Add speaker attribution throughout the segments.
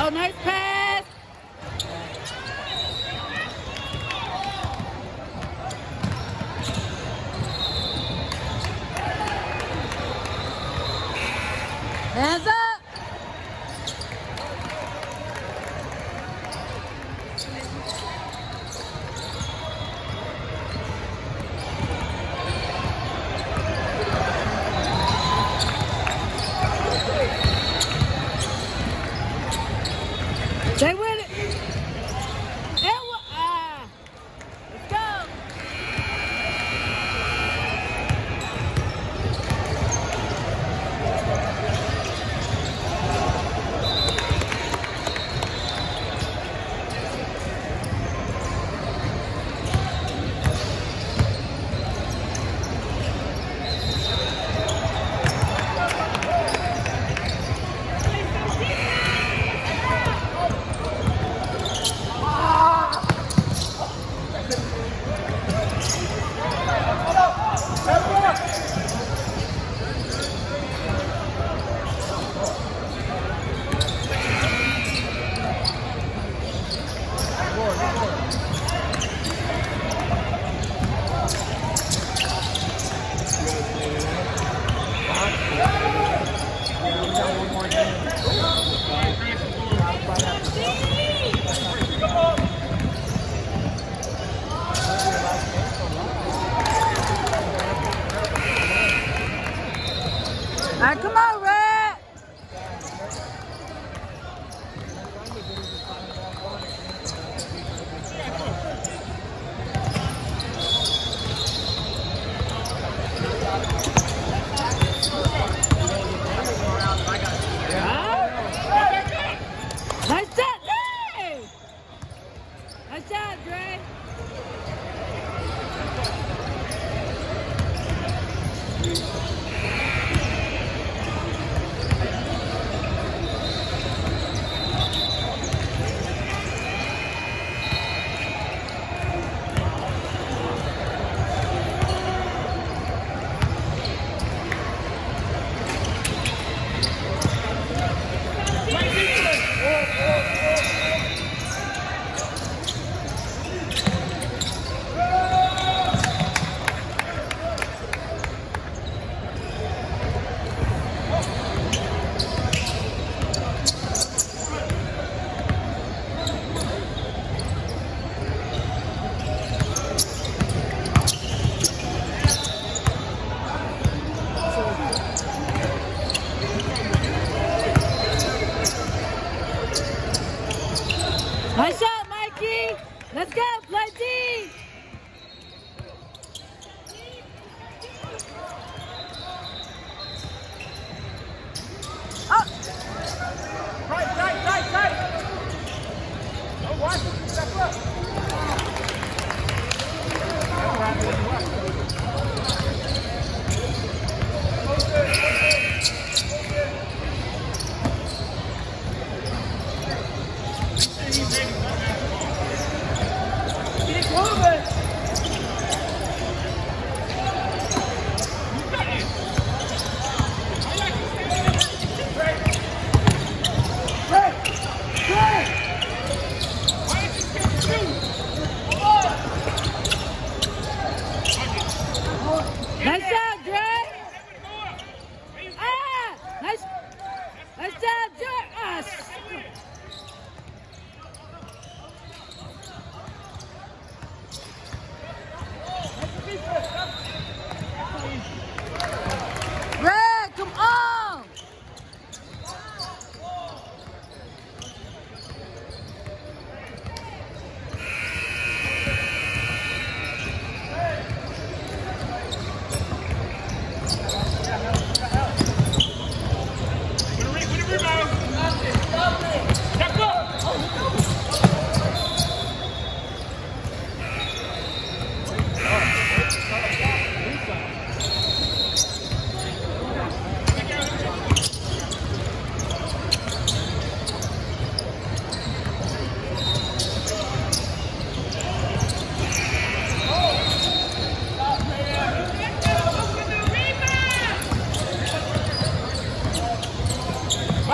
Speaker 1: Oh, nice pass.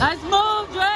Speaker 2: Nice
Speaker 3: move, Drake!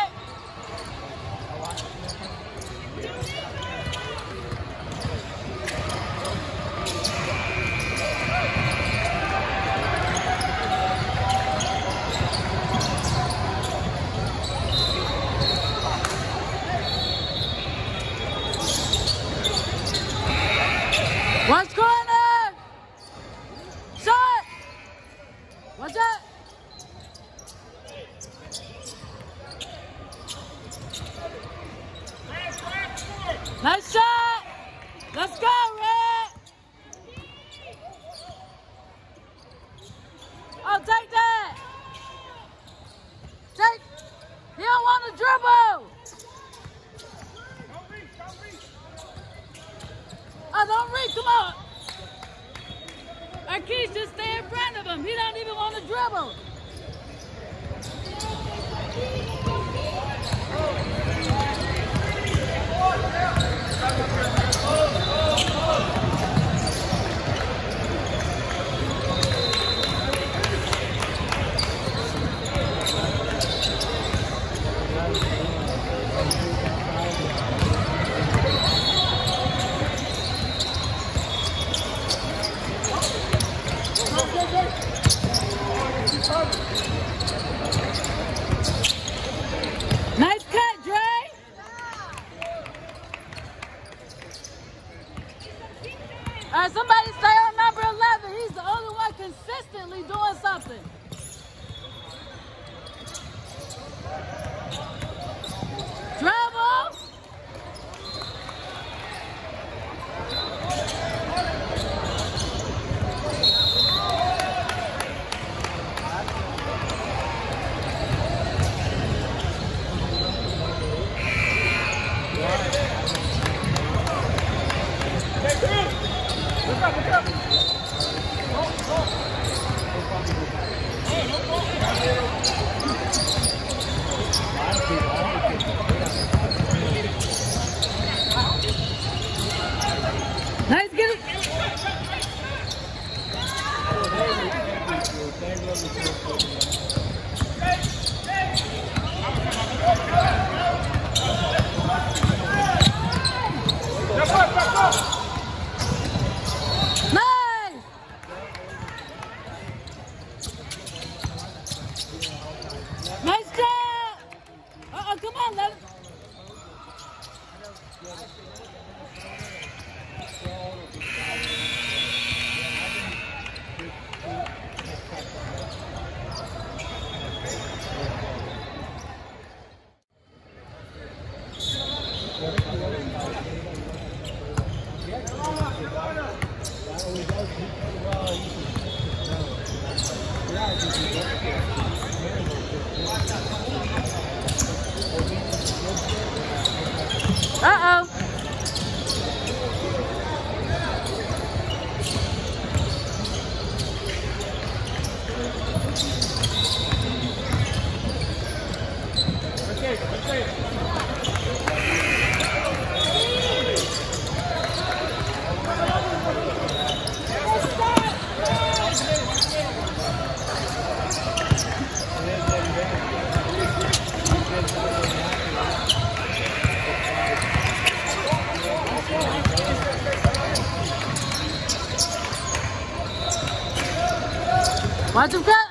Speaker 3: Watch him cut. Don't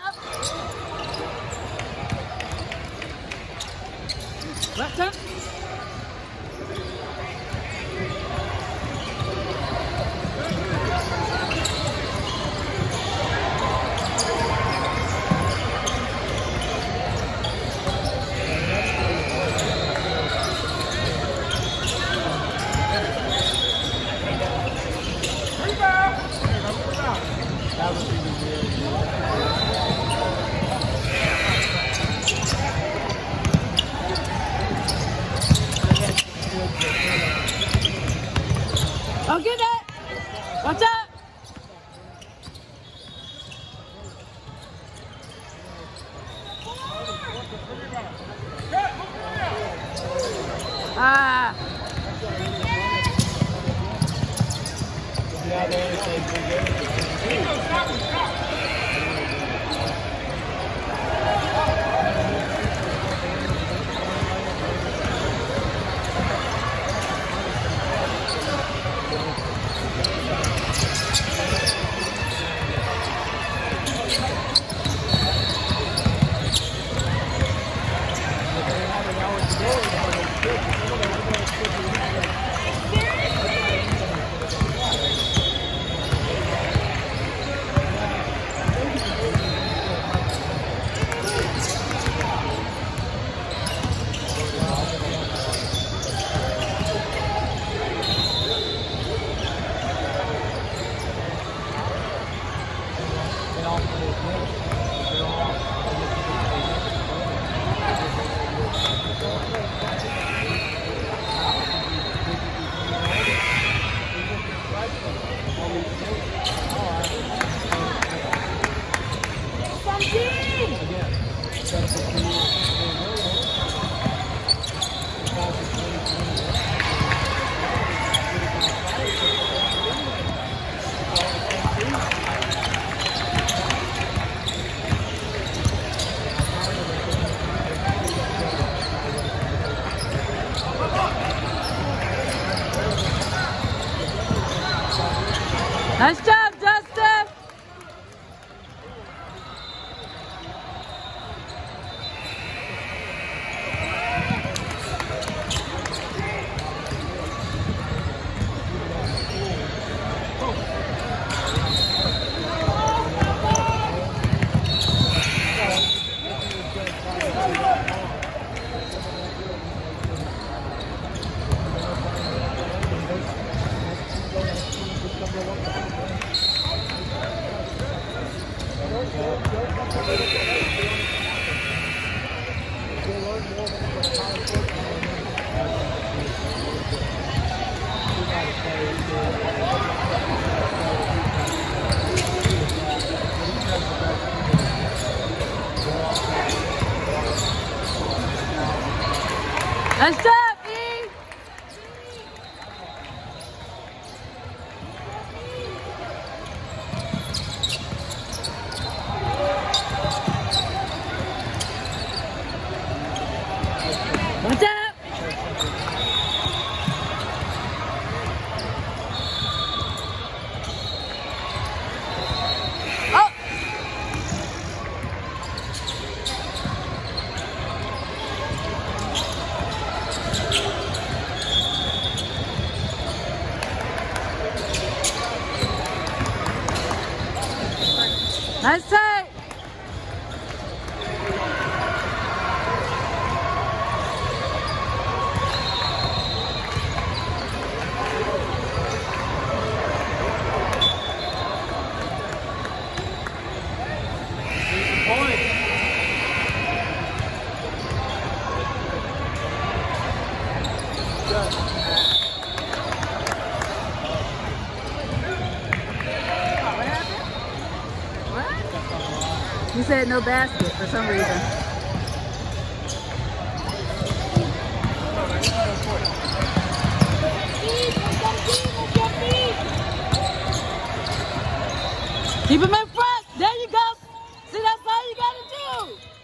Speaker 3: 나이스 said no basket for some reason. Keep him in front. There you go. See, that's all you got to do.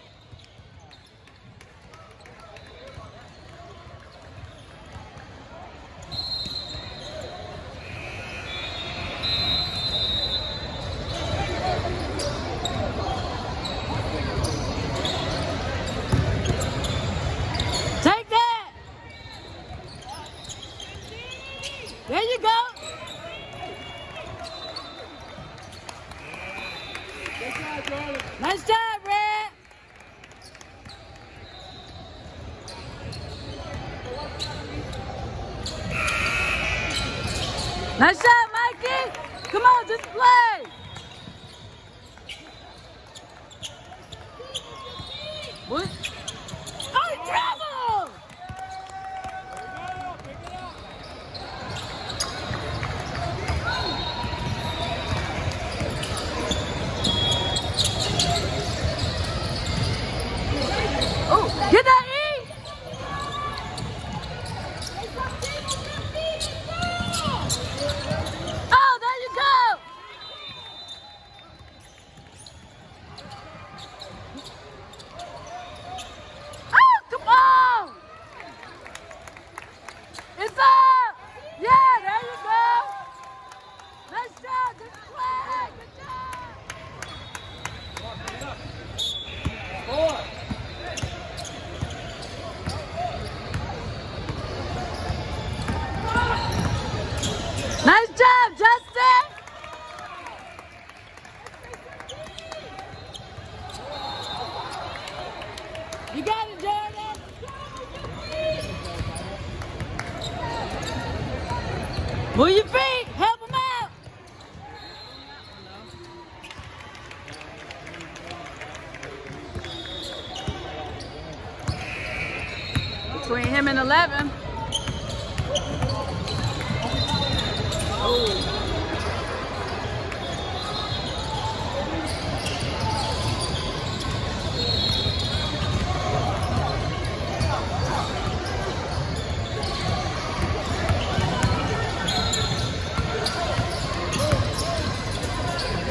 Speaker 3: 11.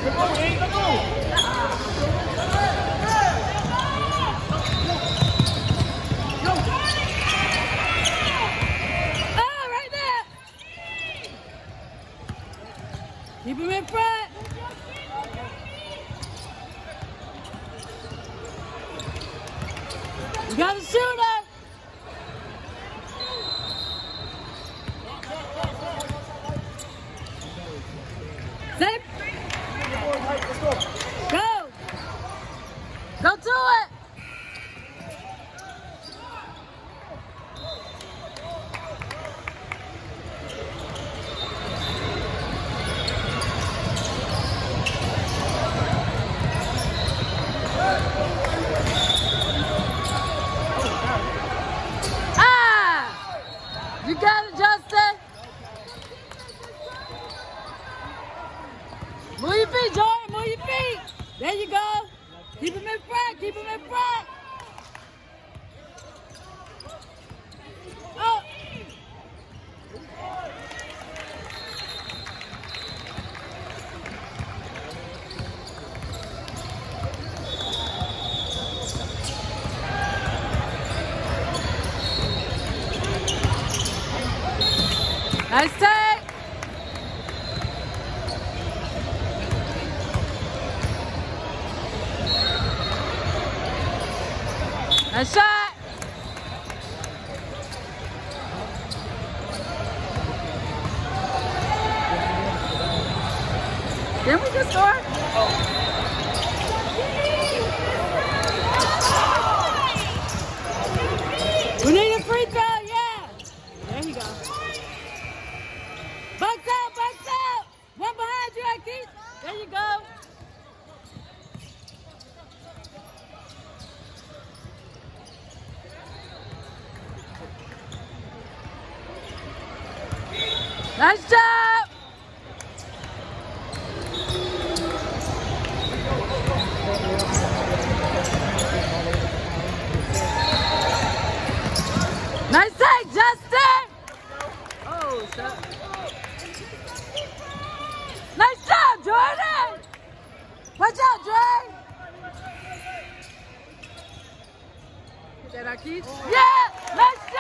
Speaker 3: Come on, Wayne, come on!
Speaker 1: Nice time. Yeah! Let's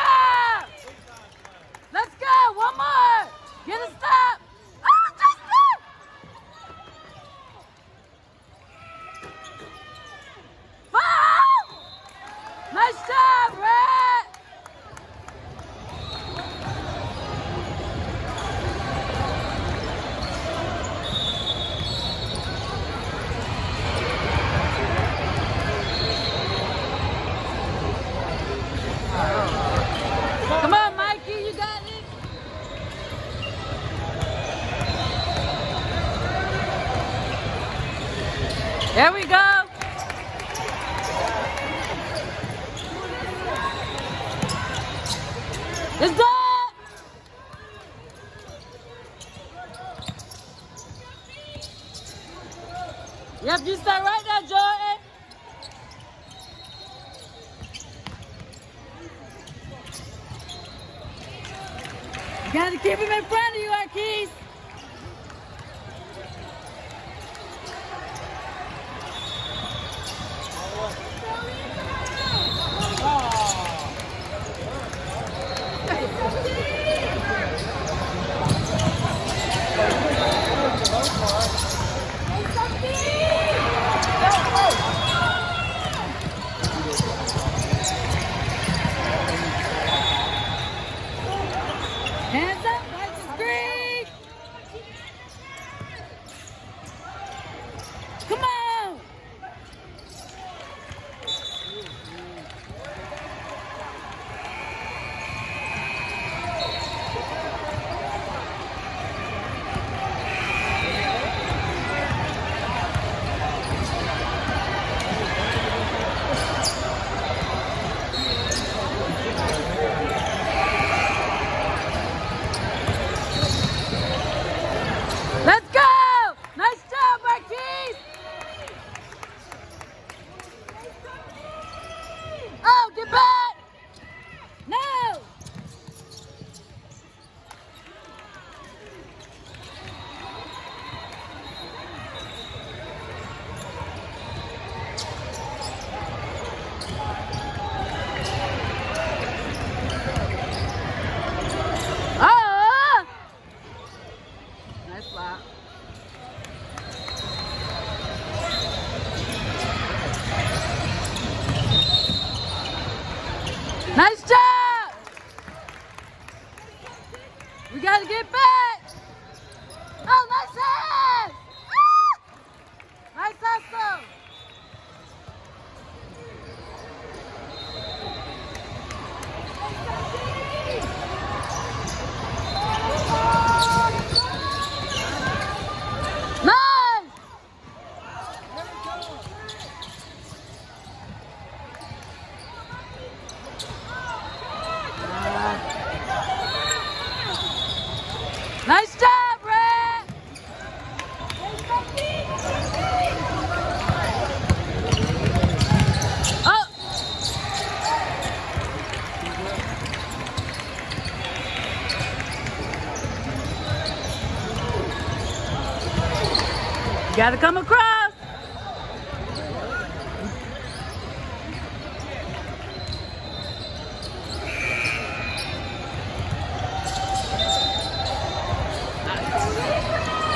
Speaker 1: Gotta come across.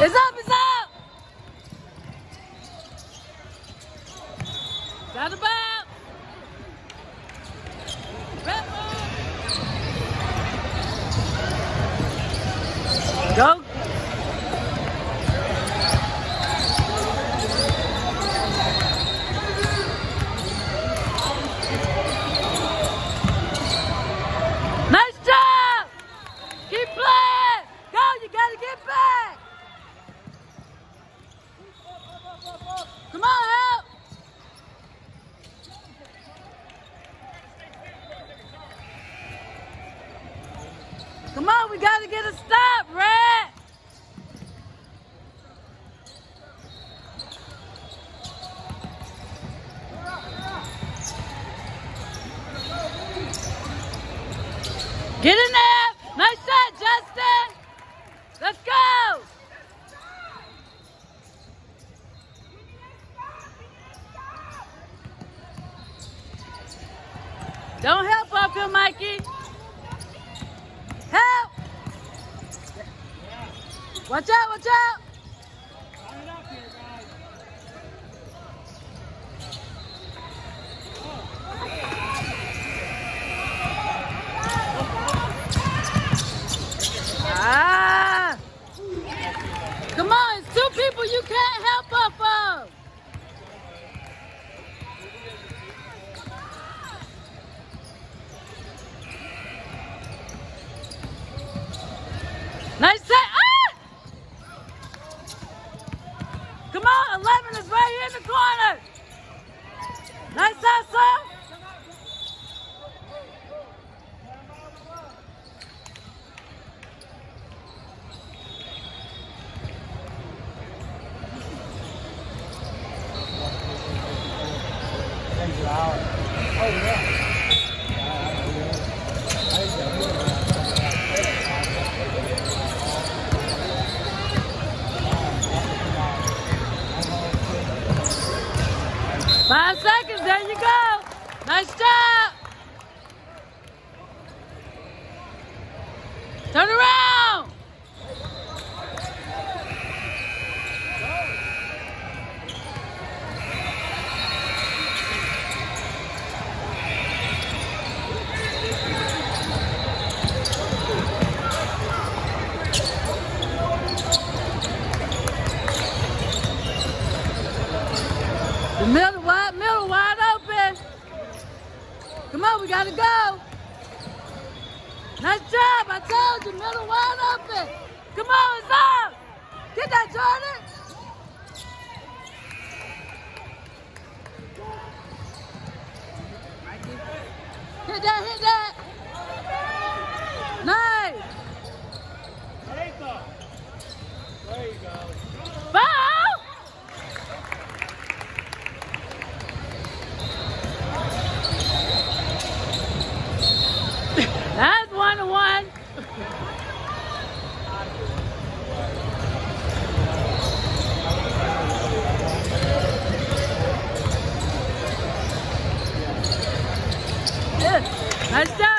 Speaker 1: It's up, it's up. Got about. Go. Nice job! Keep playing! Go, you gotta get back! Come on, help! Come on, we gotta get a stop, Red! Get in there! Nice shot, Justin! Let's go! Don't help up here, Mikey. Help! Watch out, watch out! Evet. Mersen.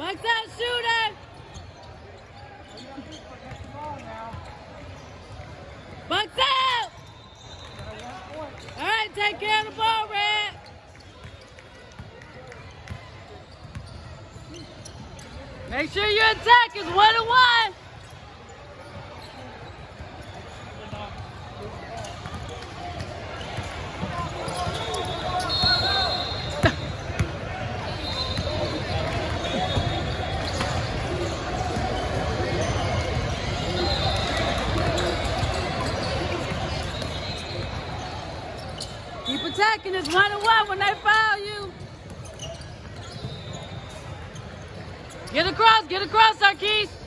Speaker 1: Legs out, shoot it! Bucks out! All right, take care of the ball, Red. Make sure your attack is one-on-one. Get across, Marquise!